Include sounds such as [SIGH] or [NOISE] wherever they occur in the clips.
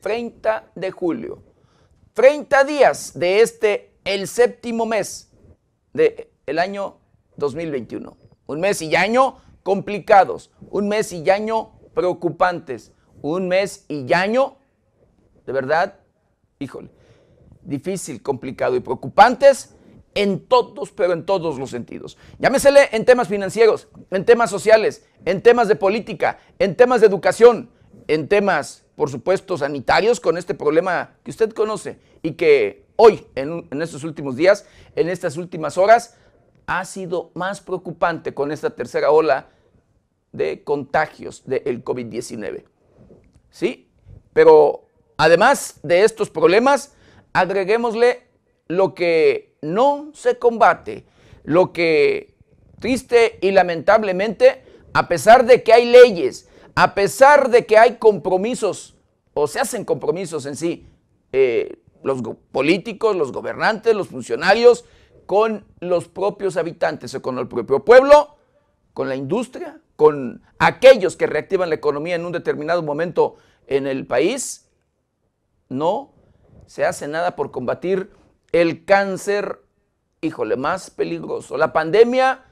30 de julio. 30 días de este, el séptimo mes del año 2021. Un mes y año complicados, un mes y año preocupantes, un mes y año, de verdad, híjole, difícil, complicado y preocupantes en todos, pero en todos los sentidos. Llámesele en temas financieros, en temas sociales, en temas de política, en temas de educación, en temas, por supuesto, sanitarios con este problema que usted conoce y que hoy, en, estos últimos días, en estas últimas horas, ha sido más preocupante con esta tercera ola de contagios del COVID-19. ¿Sí? Pero además de estos problemas, agreguémosle lo que no se combate, lo que triste y lamentablemente, a pesar de que hay leyes, a pesar de que hay compromisos, o se hacen compromisos en sí, eh, los políticos, los gobernantes, los funcionarios, con los propios habitantes o con el propio pueblo, con la industria, con aquellos que reactivan la economía en un determinado momento en el país, no se hace nada por combatir el cáncer, híjole, más peligroso. La pandemia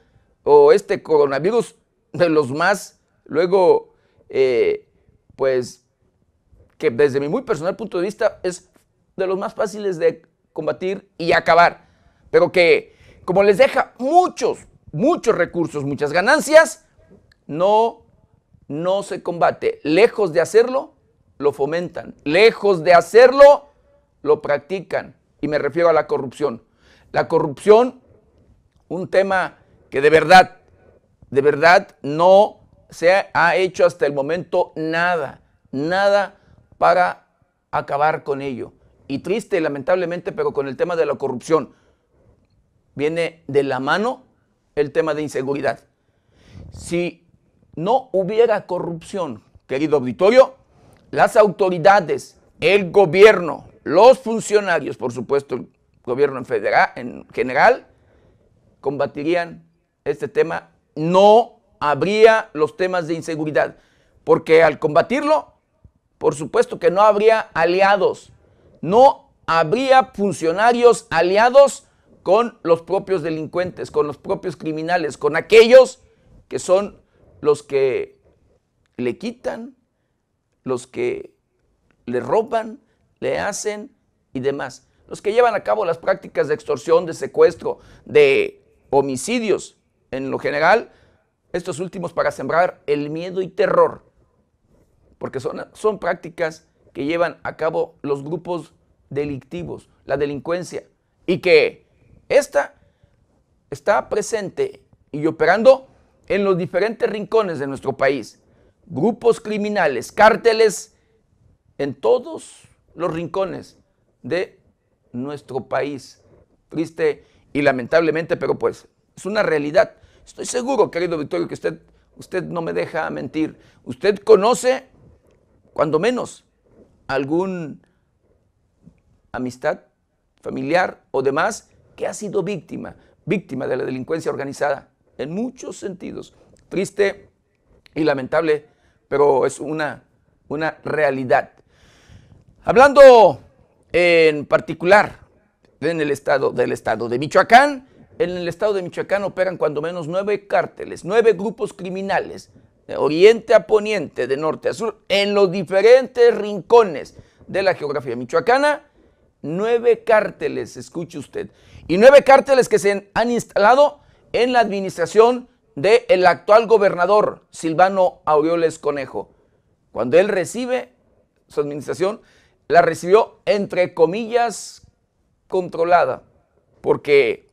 o este coronavirus de los más, luego, eh, pues, que desde mi muy personal punto de vista es de los más fáciles de combatir y acabar, pero que como les deja muchos, muchos recursos, muchas ganancias, no, no se combate. Lejos de hacerlo, lo fomentan. Lejos de hacerlo, lo practican. Y me refiero a la corrupción. La corrupción, un tema que de verdad, de verdad no se ha hecho hasta el momento nada, nada para acabar con ello. Y triste, lamentablemente, pero con el tema de la corrupción viene de la mano el tema de inseguridad. Si no hubiera corrupción, querido auditorio, las autoridades, el gobierno, los funcionarios, por supuesto, el gobierno en, federal, en general, combatirían este tema. No habría los temas de inseguridad, porque al combatirlo, por supuesto que no habría aliados, no habría funcionarios aliados con los propios delincuentes, con los propios criminales, con aquellos que son los que le quitan, los que le roban, le hacen y demás. Los que llevan a cabo las prácticas de extorsión, de secuestro, de homicidios en lo general, estos últimos para sembrar el miedo y terror, porque son, son prácticas que llevan a cabo los grupos delictivos, la delincuencia, y que esta está presente y operando en los diferentes rincones de nuestro país. Grupos criminales, cárteles en todos los rincones de nuestro país. Triste y lamentablemente, pero pues es una realidad. Estoy seguro, querido Victorio, que usted, usted no me deja mentir. Usted conoce, cuando menos, algún amistad familiar o demás que ha sido víctima, víctima de la delincuencia organizada en muchos sentidos. Triste y lamentable, pero es una, una realidad. Hablando en particular en el estado, del estado de Michoacán, en el estado de Michoacán operan cuando menos nueve cárteles, nueve grupos criminales, de oriente a poniente, de norte a sur, en los diferentes rincones de la geografía michoacana, nueve cárteles, escuche usted, y nueve cárteles que se han instalado en la administración del actual gobernador Silvano Aureoles Conejo. Cuando él recibe su administración, la recibió entre comillas controlada, porque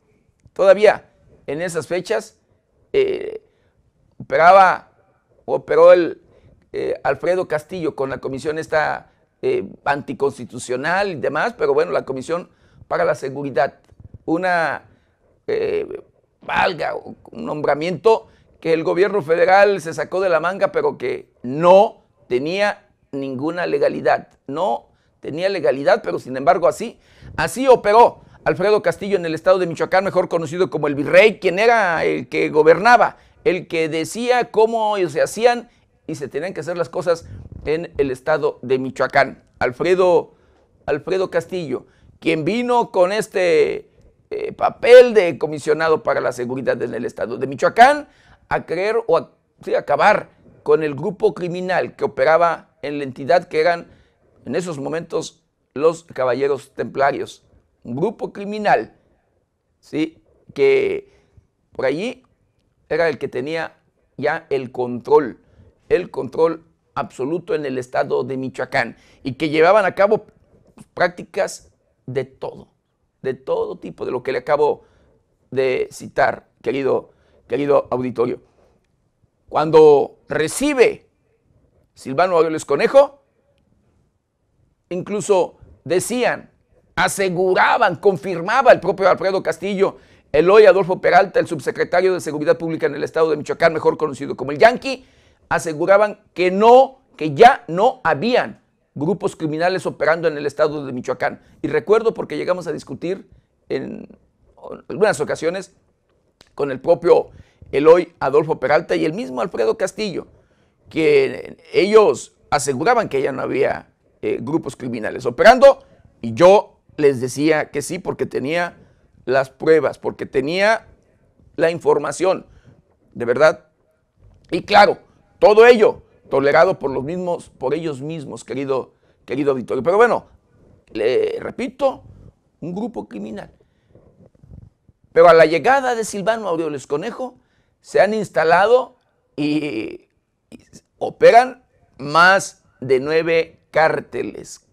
todavía en esas fechas eh, operaba, operó el eh, Alfredo Castillo con la comisión esta eh, anticonstitucional y demás, pero bueno, la comisión para la seguridad una, valga, un nombramiento que el gobierno federal se sacó de la manga, pero que no tenía ninguna legalidad. No tenía legalidad, pero sin embargo así, así operó Alfredo Castillo en el estado de Michoacán, mejor conocido como el virrey, quien era el que gobernaba, el que decía cómo se hacían y se tenían que hacer las cosas en el estado de Michoacán. Alfredo, Alfredo Castillo, quien vino con este eh, papel de comisionado para la seguridad en el estado de Michoacán a creer o a acabar con el grupo criminal que operaba en la entidad que eran en esos momentos los caballeros templarios. Un grupo criminal, ¿sí? Que por allí era el que tenía ya el control, el control absoluto en el estado de Michoacán y que llevaban a cabo prácticas de todo, de todo tipo, de lo que le acabo de citar, querido, querido auditorio. Cuando recibe Silvano Aureoles Conejo, incluso decían, aseguraban, confirmaba el propio Alfredo Castillo, Eloy Adolfo Peralta, el subsecretario de Seguridad Pública en el estado de Michoacán, mejor conocido como el Yankee, aseguraban que no, que ya no habían grupos criminales operando en el estado de Michoacán. Y recuerdo porque llegamos a discutir en algunas ocasiones con el propio Eloy Adolfo Peralta y el mismo Alfredo Castillo, que ellos aseguraban que ya no había eh, grupos criminales operando y yo les decía que sí porque tenía las pruebas, porque tenía la información, de verdad. Y claro, todo ello tolerado por los mismos, por ellos mismos, querido, querido auditorio. Pero bueno, le repito, un grupo criminal. Pero a la llegada de Silvano Aureoles Conejo, se han instalado y, operan más de nueve cárteles,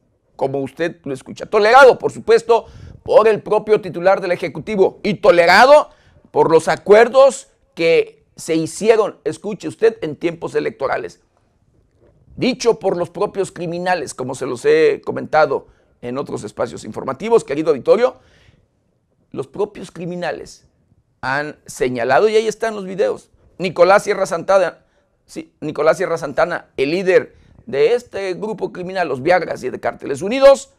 como usted lo escucha. Tolerado, por supuesto, por el propio titular del Ejecutivo y tolerado por los acuerdos que se hicieron, escuche usted, en tiempos electorales. Dicho por los propios criminales, como se los he comentado en otros espacios informativos, querido auditorio, los propios criminales han señalado, y ahí están los videos, Nicolás Sierra Santana, sí, Nicolás Sierra Santana, el líder de este grupo criminal, los Viagras y de Cárteles Unidos,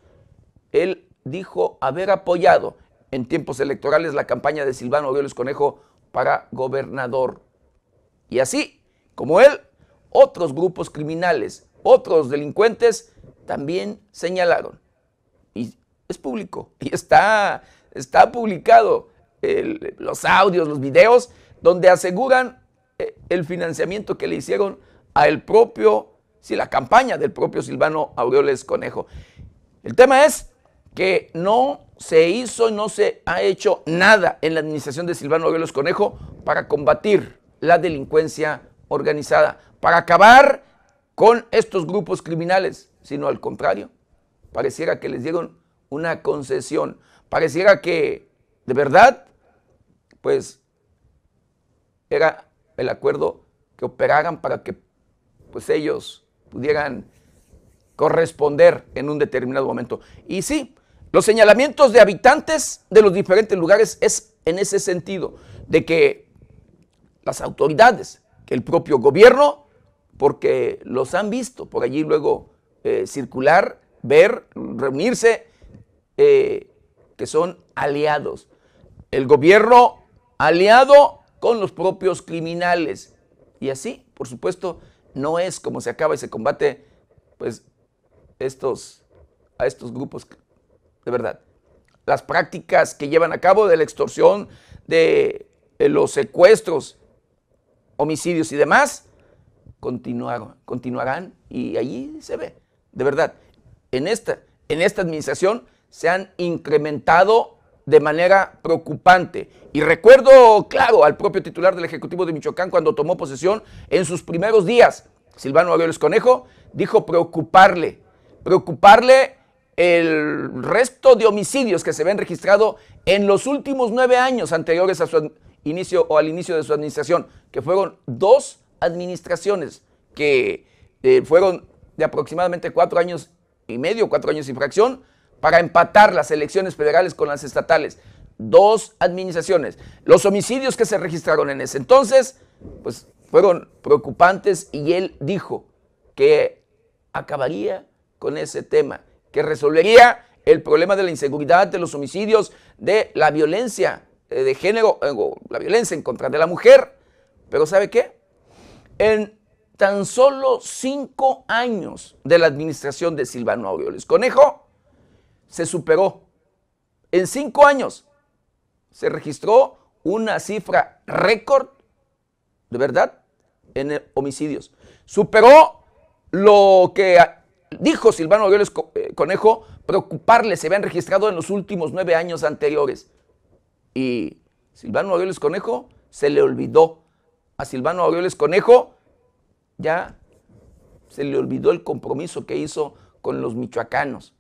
él dijo haber apoyado en tiempos electorales la campaña de Silvano Aureoles Conejo para gobernador. Y así, como él, otros grupos criminales, otros delincuentes también señalaron. Y es público, y está, está publicado los audios, los videos, donde aseguran eh, el financiamiento que le hicieron a el propio, sí, la campaña del propio Silvano Aureoles Conejo. El tema es que no se hizo y no se ha hecho nada en la administración de Silvano Aureoles Conejo para combatir la delincuencia organizada, para acabar con estos grupos criminales, sino al contrario, pareciera que les dieron una concesión, pareciera que de verdad pues era el acuerdo que operaran para que pues ellos pudieran corresponder en un determinado momento. Y sí, los señalamientos de habitantes de los diferentes lugares es en ese sentido, de que las autoridades, que el propio gobierno, porque los han visto por allí luego eh, circular, ver, reunirse, eh, que son aliados. El gobierno aliado con los propios criminales. Y así, por supuesto, no es como se acaba ese combate, pues, estos, a estos grupos, de verdad. Las prácticas que llevan a cabo de la extorsión, de, los secuestros, homicidios y demás, continuarán y allí se ve, de verdad. En esta, en esta administración se han incrementado de manera preocupante. Y recuerdo, claro, al propio titular del Ejecutivo de Michoacán cuando tomó posesión en sus primeros días, Silvano Aureoles Conejo, dijo preocuparle, preocuparle el resto de homicidios que se ven registrado en los últimos nueve años anteriores a su inicio o al inicio de su administración, que fueron dos administraciones que eh, fueron de aproximadamente cuatro años y medio, cuatro años y fracción, para empatar las elecciones federales con las estatales. Dos administraciones. Los homicidios que se registraron en ese entonces, pues fueron preocupantes y él dijo que acabaría con ese tema, que resolvería el problema de la inseguridad, de los homicidios, de la violencia eh, de género, eh, la violencia en contra de la mujer. Pero ¿sabe qué? En tan solo cinco años de la administración de Silvano Aureoles Conejo, se superó. En cinco años se registró una cifra récord, de verdad, en homicidios. Superó lo que dijo Silvano Aureoles eh, Conejo preocuparle se habían registrado en los últimos nueve años anteriores. Y Silvano Aureoles Conejo se le olvidó. A Silvano Aureoles Conejo ya se le olvidó el compromiso que hizo con los michoacanos.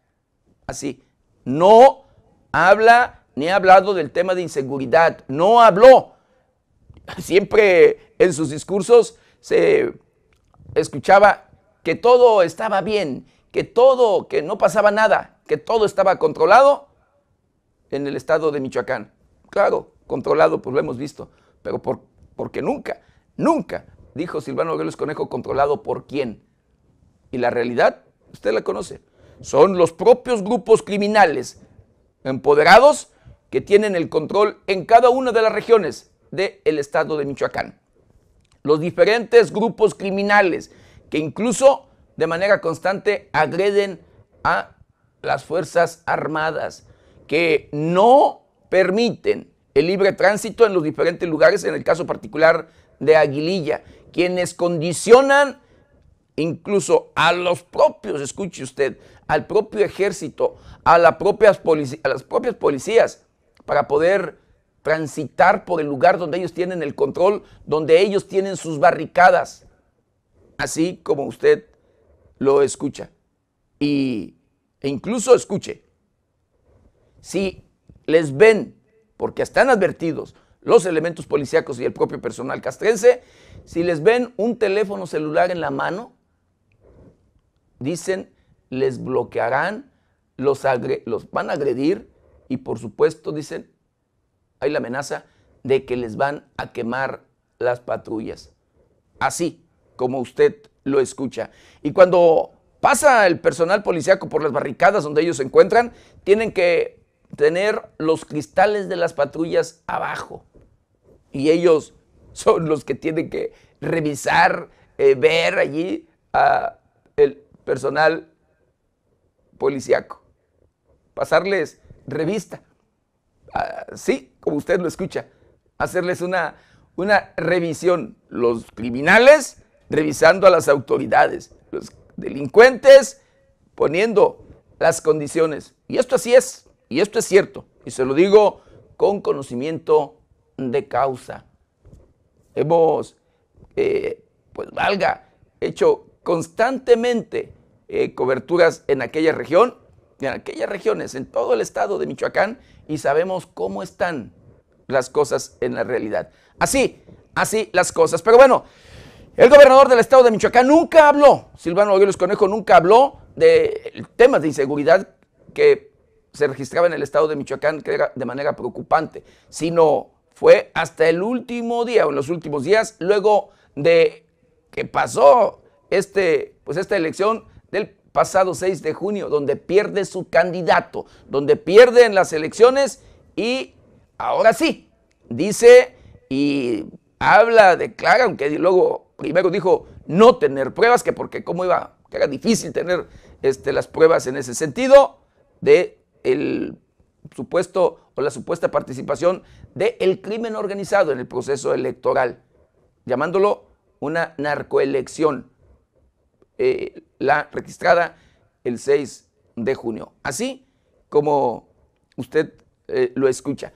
Así, no habla ni ha hablado del tema de inseguridad, no habló. Siempre en sus discursos se escuchaba que todo estaba bien, que todo, que no pasaba nada, que todo estaba controlado en el estado de Michoacán. Claro, controlado, pues lo hemos visto, pero por, porque nunca, nunca, dijo Silvano Aureoles Conejo, controlado por quién. Y la realidad, usted la conoce, son los propios grupos criminales empoderados que tienen el control en cada una de las regiones del estado de Michoacán. Los diferentes grupos criminales que incluso de manera constante agreden a las Fuerzas Armadas, que no permiten el libre tránsito en los diferentes lugares, en el caso particular de Aguililla, quienes condicionan incluso a los propios, escuche usted, al propio ejército, a, las propias a las propias policías, para poder transitar por el lugar donde ellos tienen el control, donde ellos tienen sus barricadas así como usted lo escucha. Y, e incluso escuche, si les ven, porque están advertidos los elementos policíacos y el propio personal castrense, si les ven un teléfono celular en la mano, dicen, les bloquearán, los, van a agredir y por supuesto, dicen, hay la amenaza de que les van a quemar las patrullas. Así, como usted lo escucha. Y cuando pasa el personal policíaco por las barricadas donde ellos se encuentran, tienen que tener los cristales de las patrullas abajo. Y ellos [LAUGHS] son los que tienen que revisar, eh, ver allí a el personal policíaco. Pasarles revista. Así como usted lo escucha. Hacerles una, una revisión. Los criminales revisando a las autoridades, los delincuentes poniendo las condiciones. Y esto así es, y esto es cierto, y se lo digo con conocimiento de causa. Hemos, eh, pues valga, hecho constantemente eh, coberturas en aquella región, en aquellas regiones, en todo el estado de Michoacán, y sabemos cómo están las cosas en la realidad. Así, así las cosas. Pero bueno, el gobernador del estado de Michoacán nunca habló, Silvano Aureoles Conejo nunca habló de temas de inseguridad que se registraba en el estado de Michoacán, de manera preocupante, sino fue hasta el último día o en los últimos días, luego de que pasó este, pues esta elección del pasado 6 de junio, donde pierde su candidato, donde pierde en las elecciones y ahora sí, dice y habla, declara, aunque luego primero dijo no tener pruebas, que porque cómo iba, que era difícil tener este, las pruebas en ese sentido, de el supuesto o la supuesta participación del crimen organizado en el proceso electoral, llamándolo una narcoelección, eh, la registrada el 6 de junio. Así como usted eh, lo escucha.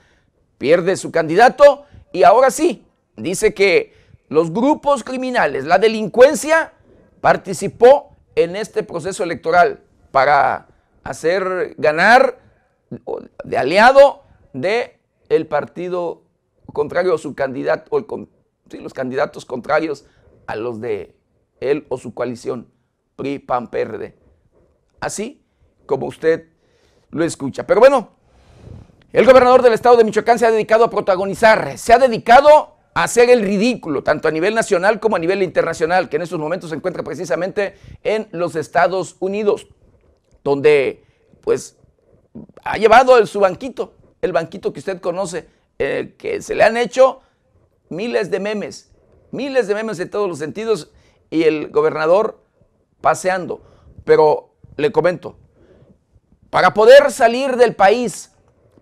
Pierde su candidato y ahora sí, dice que los grupos criminales, la delincuencia participó en este proceso electoral para hacer ganar de aliado de el partido contrario a su candidato, o los candidatos contrarios a los de él o su coalición, PRI, PAN, PRD. Así como usted lo escucha. Pero bueno, el gobernador del estado de Michoacán se ha dedicado a protagonizar, se ha dedicado hacer el ridículo, tanto a nivel nacional como a nivel internacional, que en estos momentos se encuentra precisamente en los Estados Unidos, donde pues ha llevado el, su banquito, el banquito que usted conoce, que se le han hecho miles de memes, miles de memes en todos los sentidos, y el gobernador paseando. Pero le comento, para poder salir del país,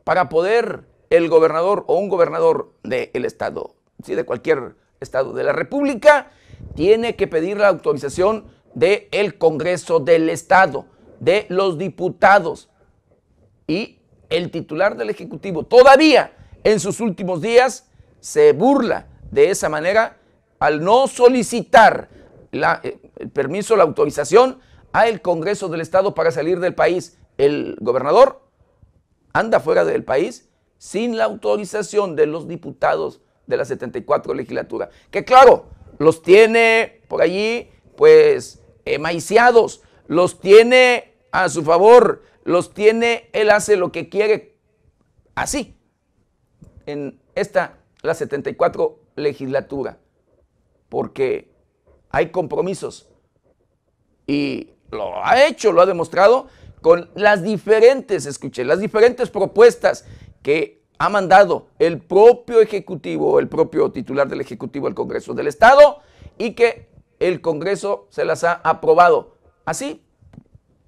para poder el gobernador o un gobernador del estado, ¿sí? de cualquier estado de la República, tiene que pedir la autorización del el Congreso del Estado, de los diputados. Y el titular del Ejecutivo todavía en sus últimos días se burla de esa manera al no solicitar eh, el permiso, la autorización al Congreso del Estado para salir del país. El gobernador anda fuera del país sin la autorización de los diputados de la 74 legislatura. Que claro, los tiene por allí, pues, maiciados, los tiene a su favor, los tiene, él hace lo que quiere, así, en esta, la 74 legislatura, porque hay compromisos y lo ha hecho, lo ha demostrado con las diferentes, escuché, las diferentes propuestas que ha mandado el propio Ejecutivo, el propio titular del Ejecutivo al Congreso del Estado y que el Congreso se las ha aprobado. Así,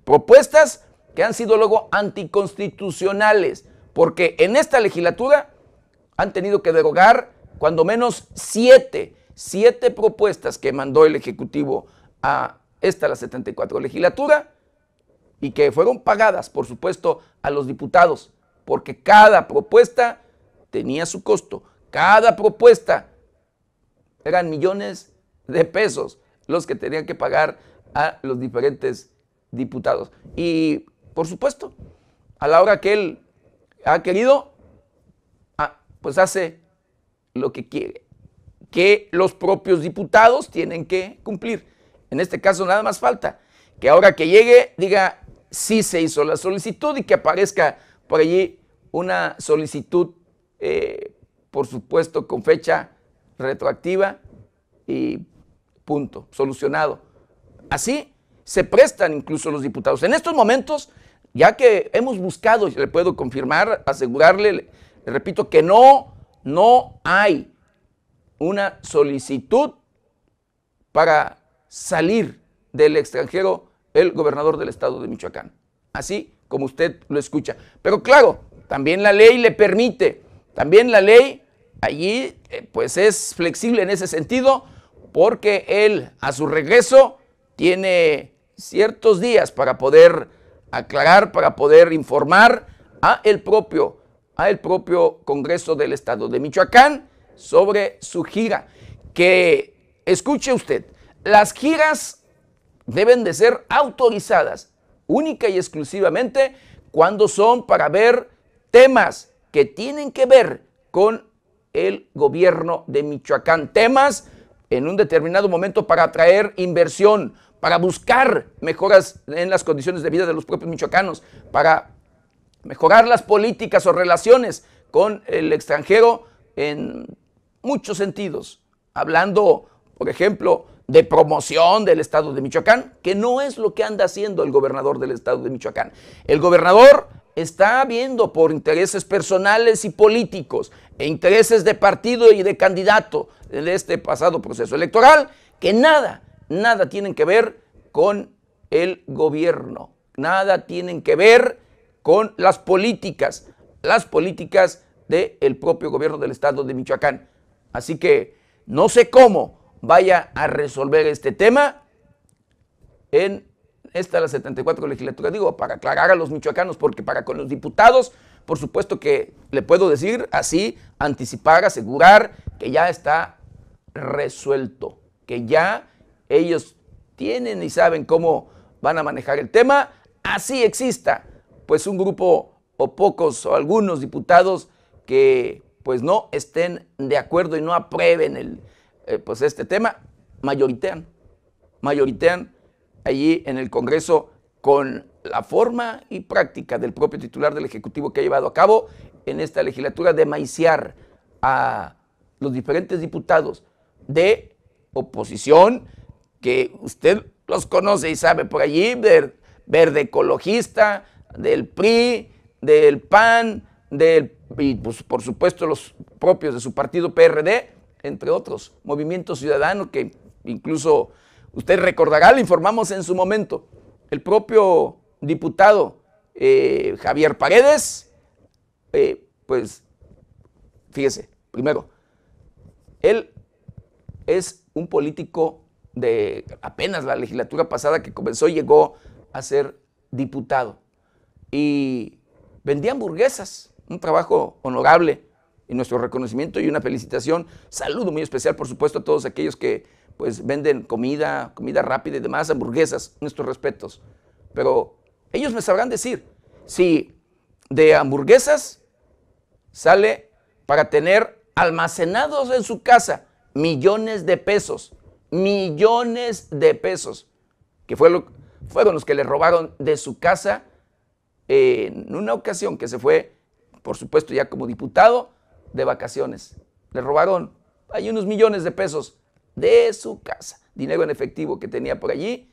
propuestas que han sido luego anticonstitucionales, porque en esta legislatura han tenido que derogar cuando menos siete, siete propuestas que mandó el Ejecutivo a esta, la 74 legislatura, y que fueron pagadas, por supuesto, a los diputados, porque cada propuesta tenía su costo, cada propuesta eran millones de pesos los que tenían que pagar a los diferentes diputados. Y, por supuesto, a la hora que él ha querido, ah, pues hace lo que quiere, que los propios diputados tienen que cumplir. En este caso nada más falta que ahora que llegue diga sí se hizo la solicitud y que aparezca por allí una solicitud, eh, por supuesto, con fecha retroactiva y punto, solucionado. Así se prestan incluso los diputados. En estos momentos, ya que hemos buscado, le puedo confirmar, asegurarle, le repito, que no no hay una solicitud para salir del extranjero el gobernador del estado de Michoacán. Así como usted lo escucha. Pero claro, también la ley le permite, también la ley allí eh, pues es flexible en ese sentido porque él a su regreso tiene ciertos días para poder aclarar, para poder informar a el propio al propio Congreso del Estado de Michoacán sobre su gira. Que escuche usted, las giras deben de ser autorizadas única y exclusivamente cuando son para ver temas que tienen que ver con el gobierno de Michoacán. Temas en un determinado momento para atraer inversión, para buscar mejoras en las condiciones de vida de los propios michoacanos, para mejorar las políticas o relaciones con el extranjero en muchos sentidos, hablando, por ejemplo, de promoción del estado de Michoacán, que no es lo que anda haciendo el gobernador del estado de Michoacán. El gobernador está viendo por intereses personales y políticos e intereses de partido y de candidato en este pasado proceso electoral, que nada, nada tienen que ver con el gobierno, nada tienen que ver con las políticas, las políticas del propio gobierno del estado de Michoacán. Así que no sé cómo vaya a resolver este tema en esta la 74 legislatura, digo, para aclarar a los michoacanos, porque para con los diputados, por supuesto que le puedo decir así, anticipar, asegurar que ya está resuelto, que ya ellos tienen y saben cómo van a manejar el tema, así exista pues un grupo o pocos o algunos diputados que pues no estén de acuerdo y no aprueben el, eh, pues este tema, mayoritean, mayoritean allí en el Congreso con la forma y práctica del propio titular del Ejecutivo que ha llevado a cabo en esta legislatura de maiciar a los diferentes diputados de oposición, que usted los conoce y sabe por allí, verde ecologista, del PRI, del PAN, del, y pues, por supuesto los propios de su partido PRD, entre otros, Movimiento Ciudadano, que incluso Usted recordará, le informamos en su momento, el propio diputado eh, Javier Paredes, eh, pues fíjese, primero, él es un político de apenas la legislatura pasada que comenzó y llegó a ser diputado. Y vendía hamburguesas, un trabajo honorable y nuestro reconocimiento y una felicitación. Saludo muy especial, por supuesto, a todos aquellos que pues venden comida, comida rápida y demás, hamburguesas, nuestros respetos. Pero ellos me sabrán decir si de hamburguesas sale para tener almacenados en su casa millones de pesos, millones de pesos, que fue fueron los que le robaron de su casa en una ocasión que se fue, por supuesto ya como diputado, de vacaciones. Le robaron hay unos millones de pesos de su casa, dinero en efectivo que tenía por allí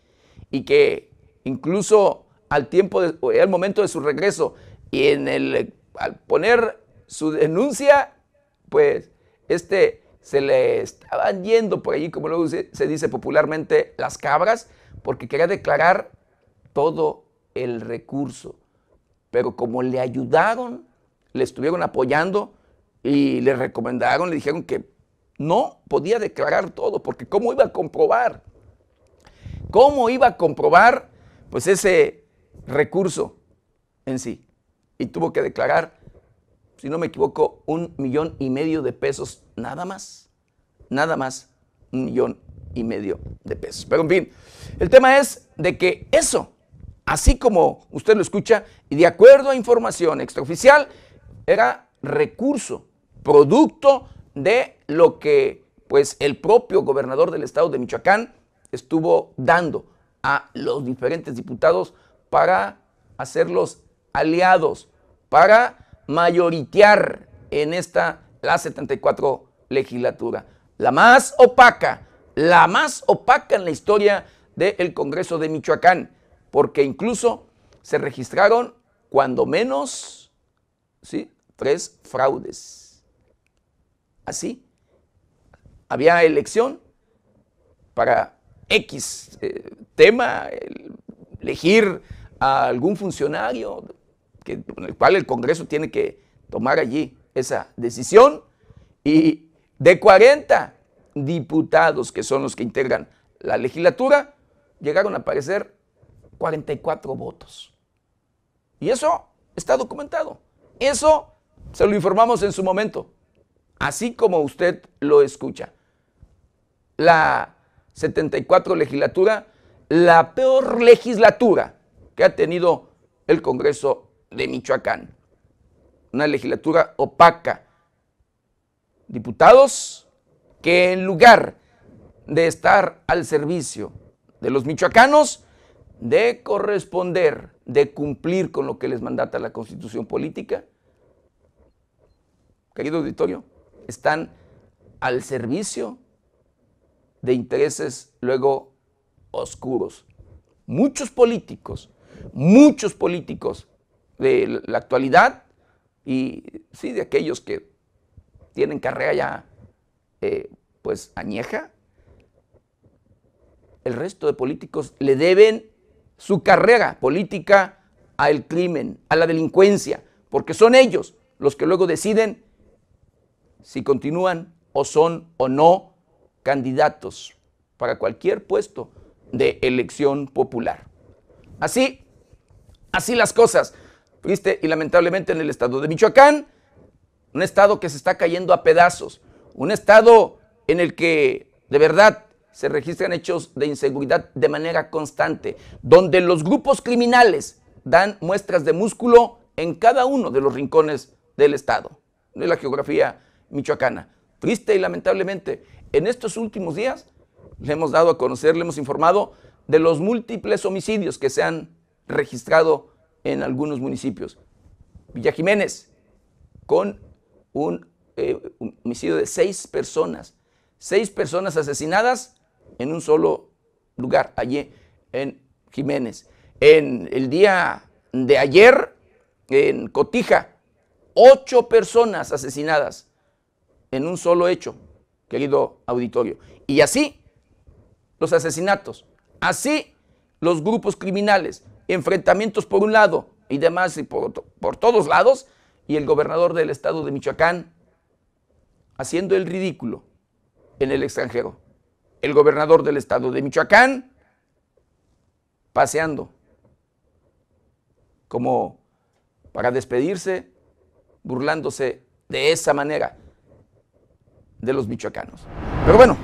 y que incluso al tiempo, al momento de su regreso y en el, al poner su denuncia, pues este se le estaban yendo por allí, como luego se dice popularmente, las cabras, porque quería declarar todo el recurso. Pero como le ayudaron, le estuvieron apoyando y le recomendaron, le dijeron que no podía declarar todo, porque ¿cómo iba a comprobar? ¿Cómo iba a comprobar pues ese recurso en sí? Y tuvo que declarar si no me equivoco, un millón y medio de pesos, nada más, nada más, un millón y medio de pesos. Pero en fin, el tema es de que eso, así como usted lo escucha, y de acuerdo a información extraoficial, era recurso, producto de lo que pues el propio gobernador del estado de Michoacán estuvo dando a los diferentes diputados para hacerlos aliados, para mayoritear en esta, la 74 legislatura. La más opaca, la más opaca en la historia del Congreso de Michoacán, porque incluso se registraron cuando menos, ¿sí? Tres fraudes. Así, había elección para X eh, tema, elegir a algún funcionario que, con el cual el Congreso tiene que tomar allí esa decisión. Y de 40 diputados que son los que integran la legislatura, llegaron a aparecer 44 votos. Y eso está documentado. Eso se lo informamos en su momento, así como usted lo escucha. La 74 legislatura, la peor legislatura que ha tenido el Congreso de Michoacán. Una legislatura opaca. Diputados que en lugar de estar al servicio de los michoacanos, de corresponder, de cumplir con lo que les mandata la constitución política, querido auditorio, están al servicio de intereses luego oscuros. Muchos políticos, muchos políticos de la actualidad y sí de aquellos que tienen carrera ya eh, pues añeja, el resto de políticos le deben su carrera política al crimen, a la delincuencia, porque son ellos los que luego deciden si continúan o son o no candidatos para cualquier puesto de elección popular. Así, así las cosas triste y lamentablemente en el estado de Michoacán, un estado que se está cayendo a pedazos, un estado en el que de verdad se registran hechos de inseguridad de manera constante, donde los grupos criminales dan muestras de músculo en cada uno de los rincones del estado, de la geografía michoacana. Triste y lamentablemente, en estos últimos días le hemos dado a conocer, le hemos informado de los múltiples homicidios que se han registrado en algunos municipios. Villa Jiménez, con un, eh, homicidio de seis personas, seis personas asesinadas en un solo lugar, allí en Jiménez. En el día de ayer, en Cotija, ocho personas asesinadas en un solo hecho, querido auditorio. Y así, los asesinatos. Así los grupos criminales, enfrentamientos por un lado y demás y por, por todos lados, y el gobernador del estado de Michoacán haciendo el ridículo en el extranjero. El gobernador del estado de Michoacán paseando como para despedirse, burlándose de esa manera de los michoacanos. Pero bueno,